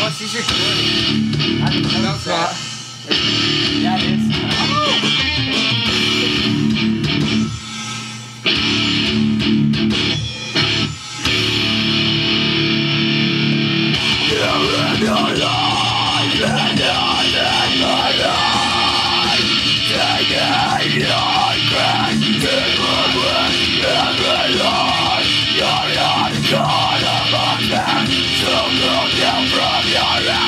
Oh, she's recording. I didn't No, notice it's that. not. Yeah, it is. Yum! He's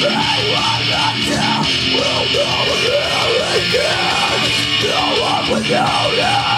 die. That's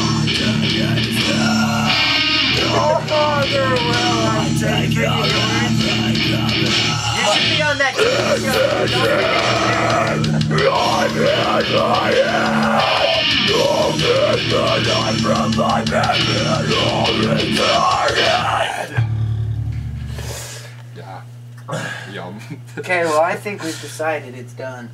on that. Yeah. Yum. Okay, well, I think we've decided it's done.